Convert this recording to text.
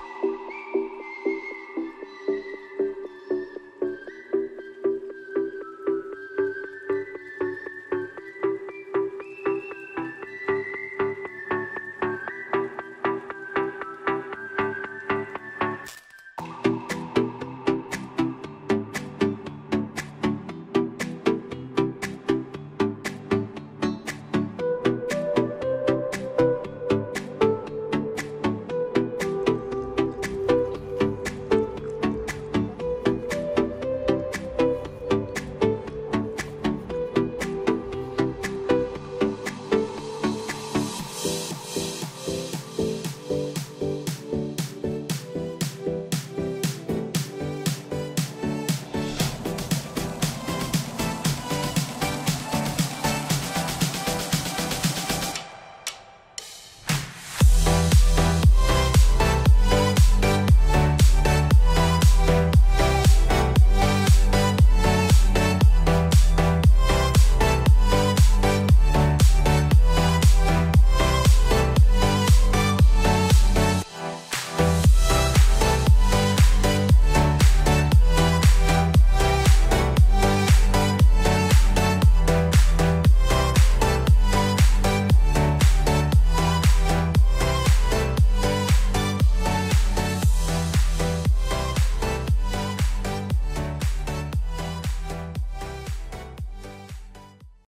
you